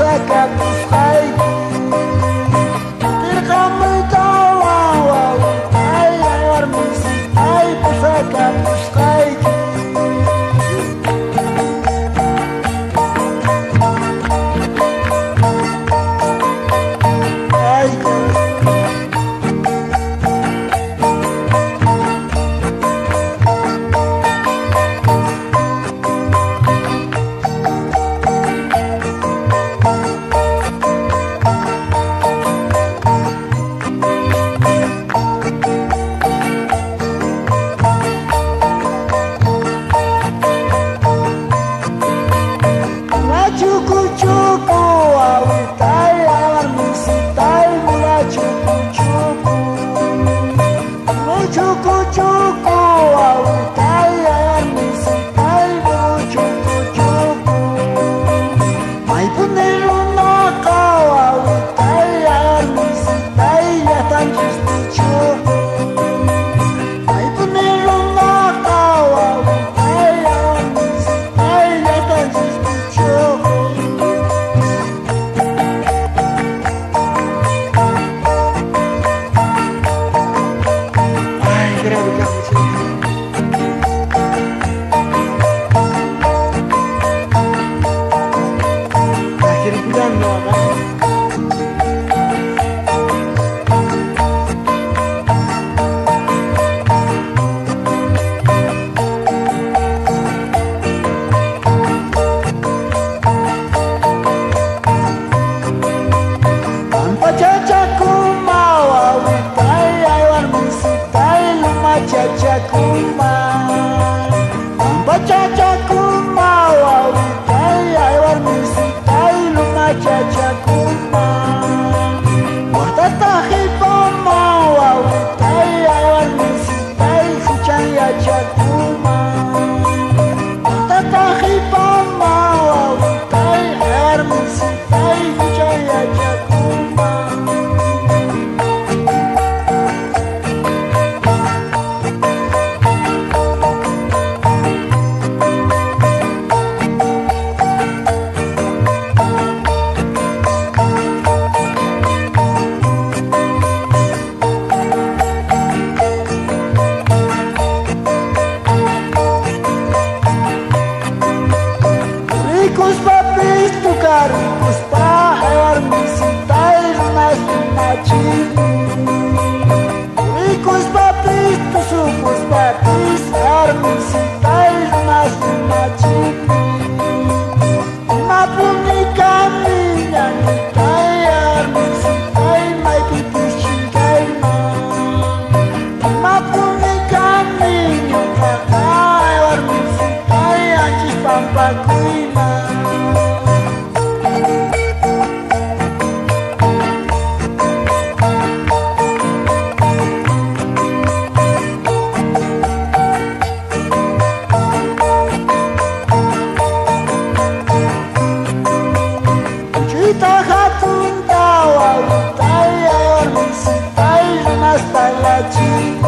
ay, tanjus com 嗯 lunas